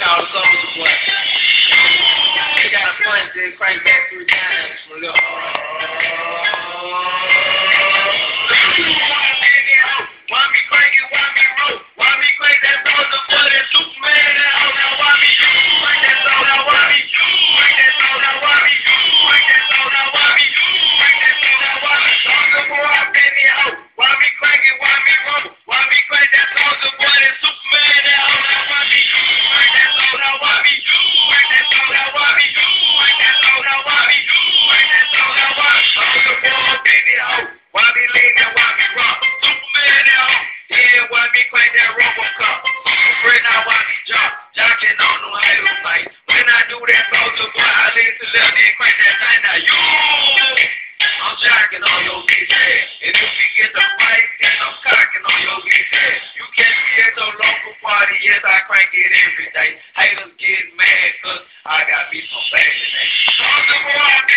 called Boy. Got a fun, then crank back three times from little. motherfucking crank that thing now. You! I'm jacking on your bitch ass. And if we get the fight, then I'm cocking on your bitch ass. You catch me at the local party, yes, I crank it every day. Haters get mad, cause I got beef on back today. Talk to me,